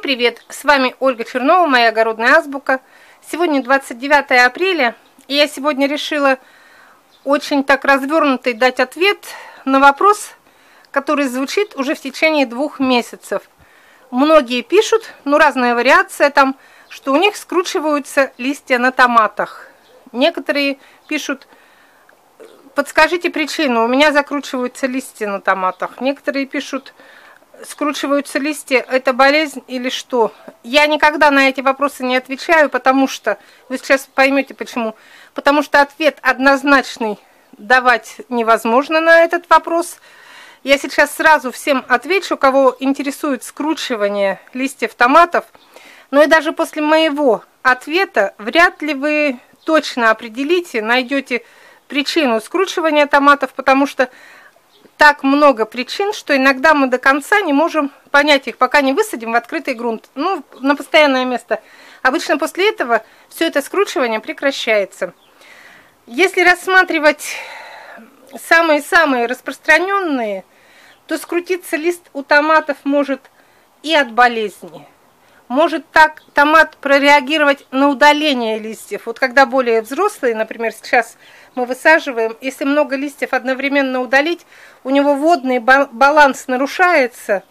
Всем привет! С вами Ольга Чернова, моя огородная азбука. Сегодня 29 апреля, и я сегодня решила очень так развернутый дать ответ на вопрос, который звучит уже в течение двух месяцев. Многие пишут, ну разная вариация там, что у них скручиваются листья на томатах. Некоторые пишут, подскажите причину, у меня закручиваются листья на томатах. Некоторые пишут, скручиваются листья, это болезнь или что? Я никогда на эти вопросы не отвечаю, потому что, вы сейчас поймете почему, потому что ответ однозначный давать невозможно на этот вопрос. Я сейчас сразу всем отвечу, кого интересует скручивание листьев томатов, но и даже после моего ответа вряд ли вы точно определите, найдете причину скручивания томатов, потому что так много причин, что иногда мы до конца не можем понять их, пока не высадим в открытый грунт, ну, на постоянное место. Обычно после этого все это скручивание прекращается. Если рассматривать самые-самые распространенные, то скрутиться лист у томатов может и от болезни. Может так томат прореагировать на удаление листьев. Вот когда более взрослые, например, сейчас мы высаживаем, если много листьев одновременно удалить, у него водный баланс нарушается,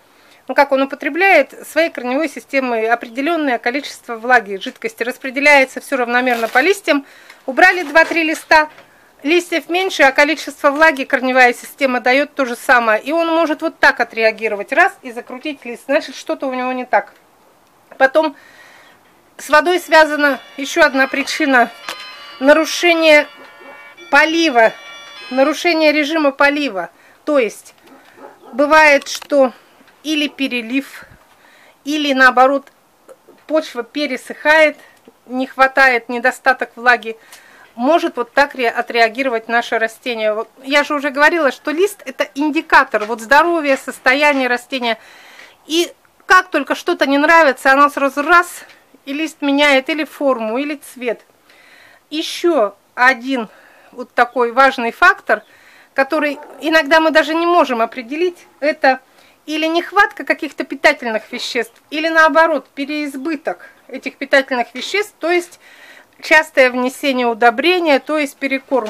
ну как он употребляет своей корневой системой определенное количество влаги, жидкости, распределяется все равномерно по листьям. Убрали 2-3 листа, листьев меньше, а количество влаги корневая система дает то же самое. И он может вот так отреагировать, раз, и закрутить лист. Значит, что-то у него не так. Потом с водой связана еще одна причина. Нарушение полива, нарушение режима полива. То есть бывает, что или перелив, или наоборот почва пересыхает, не хватает, недостаток влаги, может вот так отреагировать наше растение. Я же уже говорила, что лист это индикатор вот здоровья, состояния растения. И как только что-то не нравится, оно сразу раз, и лист меняет или форму, или цвет. Еще один вот такой важный фактор, который иногда мы даже не можем определить, это или нехватка каких-то питательных веществ, или наоборот, переизбыток этих питательных веществ, то есть частое внесение удобрения, то есть перекорм.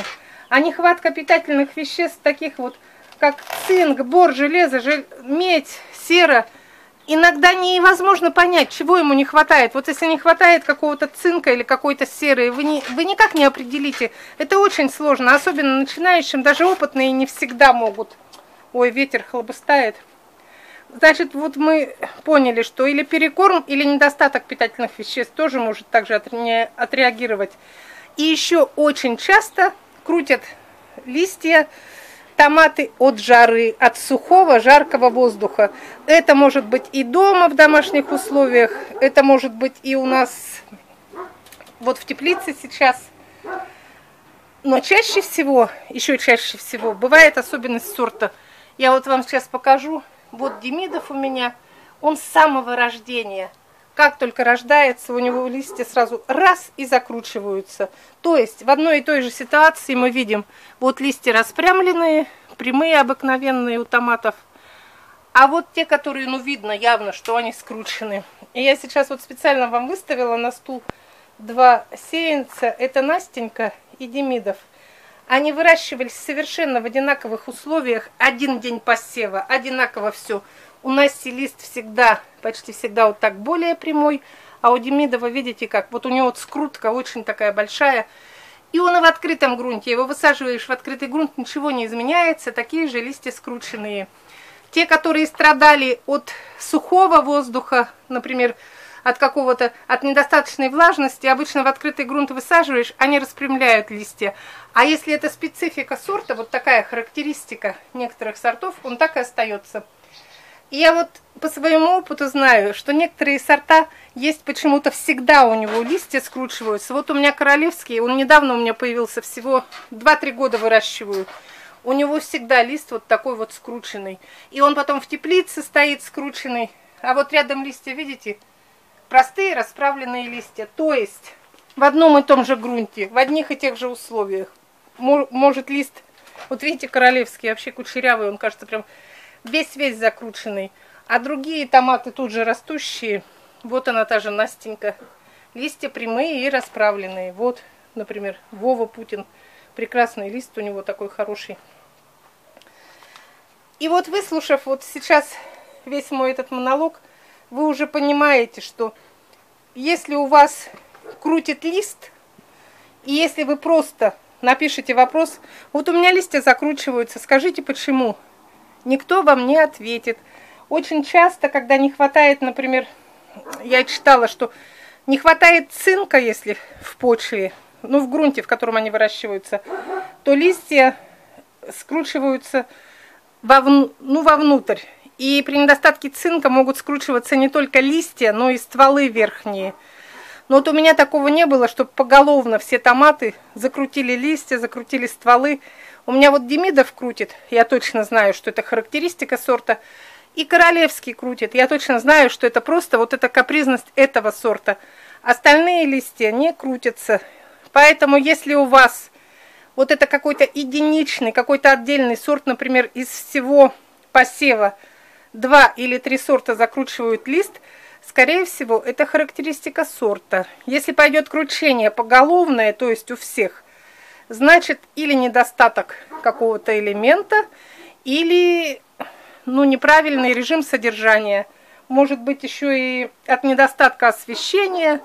А нехватка питательных веществ, таких вот, как цинк, бор, железо, жел... медь, сера – иногда невозможно понять, чего ему не хватает. Вот если не хватает какого-то цинка или какой-то серы, вы, не, вы никак не определите. Это очень сложно, особенно начинающим, даже опытные не всегда могут. Ой, ветер хлобыстает. Значит, вот мы поняли, что или перекорм, или недостаток питательных веществ тоже может также отреагировать. И еще очень часто крутят листья, томаты от жары, от сухого, жаркого воздуха. Это может быть и дома в домашних условиях, это может быть и у нас вот в теплице сейчас. Но чаще всего, еще чаще всего, бывает особенность сорта. Я вот вам сейчас покажу. Вот Демидов у меня, он с самого рождения – как только рождается, у него листья сразу раз и закручиваются. То есть в одной и той же ситуации мы видим вот листья распрямленные, прямые обыкновенные у томатов, а вот те, которые, ну, видно явно, что они скручены. И я сейчас вот специально вам выставила на стул два сеянца. Это Настенька и Демидов. Они выращивались совершенно в одинаковых условиях. Один день посева, одинаково все. У Насти лист всегда, почти всегда вот так более прямой, а у Демидова, видите как, вот у него вот скрутка очень такая большая. И он и в открытом грунте, его высаживаешь в открытый грунт, ничего не изменяется, такие же листья скрученные. Те, которые страдали от сухого воздуха, например, от какого-то, от недостаточной влажности, обычно в открытый грунт высаживаешь, они распрямляют листья. А если это специфика сорта, вот такая характеристика некоторых сортов, он так и остается. Я вот по своему опыту знаю, что некоторые сорта есть почему-то всегда у него листья скручиваются. Вот у меня королевский, он недавно у меня появился, всего 2-3 года выращиваю. У него всегда лист вот такой вот скрученный. И он потом в теплице стоит скрученный. А вот рядом листья, видите, простые расправленные листья. То есть в одном и том же грунте, в одних и тех же условиях. Может лист, вот видите, королевский, вообще кучерявый, он кажется прям весь-весь закрученный. А другие томаты тут же растущие, Вот она та же Настенька. Листья прямые и расправленные. Вот, например, Вова Путин. Прекрасный лист у него такой хороший. И вот выслушав вот сейчас весь мой этот монолог, вы уже понимаете, что если у вас крутит лист, и если вы просто напишите вопрос, вот у меня листья закручиваются, скажите почему, никто вам не ответит. Очень часто, когда не хватает, например, я читала, что не хватает цинка, если в почве, ну, в грунте, в котором они выращиваются, то листья скручиваются вовну, ну, вовнутрь. И при недостатке цинка могут скручиваться не только листья, но и стволы верхние. Но вот у меня такого не было, чтобы поголовно все томаты закрутили листья, закрутили стволы. У меня вот Демидов крутит, я точно знаю, что это характеристика сорта. И Королевский крутит, я точно знаю, что это просто вот эта капризность этого сорта. Остальные листья не крутятся. Поэтому если у вас вот это какой-то единичный, какой-то отдельный сорт, например, из всего посева два или три сорта закручивают лист – Скорее всего, это характеристика сорта. Если пойдет кручение поголовное, то есть у всех, значит или недостаток какого-то элемента, или ну, неправильный режим содержания. Может быть еще и от недостатка освещения.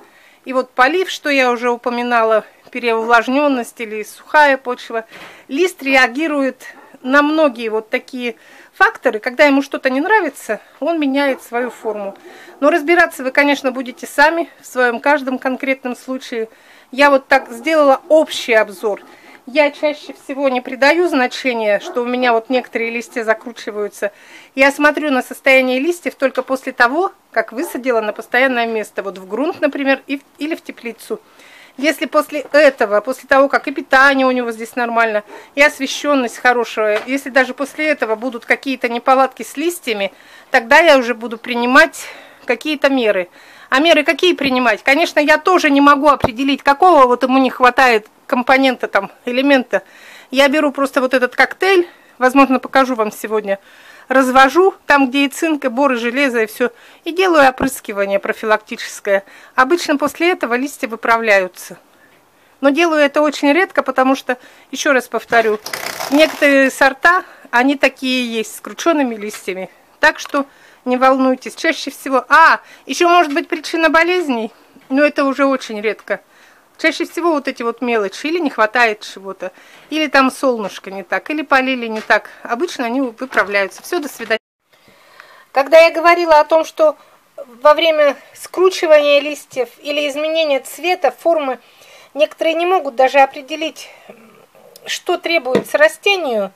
И вот полив, что я уже упоминала, переувлажненность или сухая почва. Лист реагирует на многие вот такие факторы, когда ему что-то не нравится, он меняет свою форму. Но разбираться вы, конечно, будете сами в своем каждом конкретном случае. Я вот так сделала общий обзор. Я чаще всего не придаю значения, что у меня вот некоторые листья закручиваются. Я смотрю на состояние листьев только после того, как высадила на постоянное место, вот в грунт, например, или в теплицу. Если после этого, после того, как и питание у него здесь нормально, и освещенность хорошая, если даже после этого будут какие-то неполадки с листьями, тогда я уже буду принимать какие-то меры. А меры какие принимать? Конечно, я тоже не могу определить, какого вот ему не хватает компонента, там, элемента. Я беру просто вот этот коктейль, возможно, покажу вам сегодня, развожу, там, где и цинк, и бор, и железо, и все, и делаю опрыскивание профилактическое. Обычно после этого листья выправляются. Но делаю это очень редко, потому что, еще раз повторю, некоторые сорта, они такие есть, с крученными листьями. Так что не волнуйтесь, чаще всего... А, еще может быть причина болезней, но это уже очень редко. Чаще всего вот эти вот мелочи, или не хватает чего-то, или там солнышко не так, или полили не так. Обычно они выправляются. Все, до свидания. Когда я говорила о том, что во время скручивания листьев или изменения цвета, формы, некоторые не могут даже определить, что требуется растению,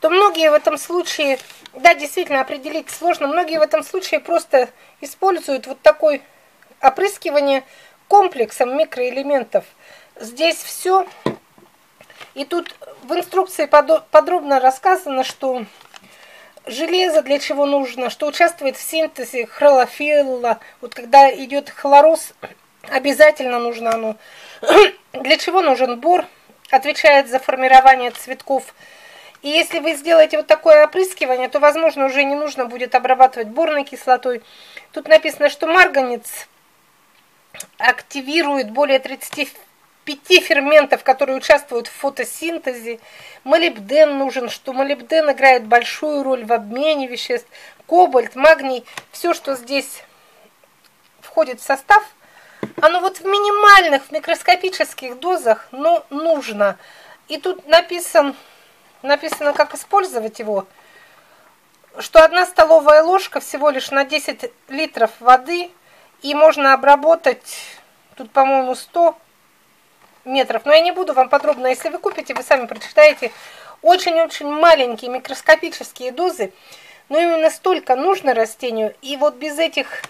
то многие в этом случае, да, действительно определить сложно, многие в этом случае просто используют вот такое опрыскивание – комплексом микроэлементов. Здесь все. И тут в инструкции подробно рассказано, что железо для чего нужно, что участвует в синтезе хлорофилла. Вот когда идет хлороз, обязательно нужно оно. Для чего нужен бор? Отвечает за формирование цветков. И если вы сделаете вот такое опрыскивание, то, возможно, уже не нужно будет обрабатывать борной кислотой. Тут написано, что марганец активирует более 35 ферментов, которые участвуют в фотосинтезе. Молибден нужен, что молибден играет большую роль в обмене веществ. Кобальт, магний, все, что здесь входит в состав, оно вот в минимальных, в микроскопических дозах, но нужно. И тут написан, написано, как использовать его, что одна столовая ложка всего лишь на 10 литров воды – и можно обработать, тут, по-моему, 100 метров. Но я не буду вам подробно, если вы купите, вы сами прочитаете. Очень-очень маленькие микроскопические дозы, но именно столько нужно растению. И вот без этих,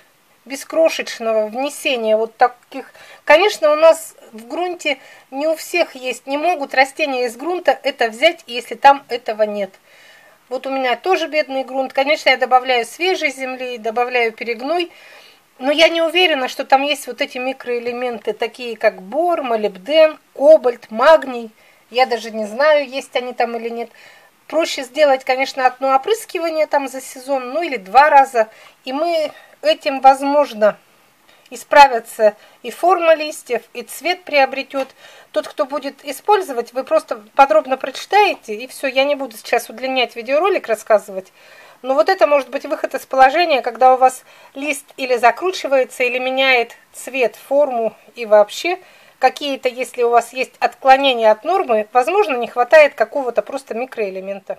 без крошечного внесения вот таких... Конечно, у нас в грунте не у всех есть, не могут растения из грунта это взять, если там этого нет. Вот у меня тоже бедный грунт. Конечно, я добавляю свежей земли, добавляю перегной, но я не уверена, что там есть вот эти микроэлементы, такие как бор, молибден, кобальт, магний. Я даже не знаю, есть они там или нет. Проще сделать, конечно, одно опрыскивание там за сезон, ну или два раза. И мы этим, возможно, исправятся и форма листьев, и цвет приобретет. Тот, кто будет использовать, вы просто подробно прочитаете, и все, я не буду сейчас удлинять видеоролик, рассказывать. Но вот это может быть выход из положения, когда у вас лист или закручивается, или меняет цвет, форму и вообще какие-то, если у вас есть отклонения от нормы, возможно, не хватает какого-то просто микроэлемента.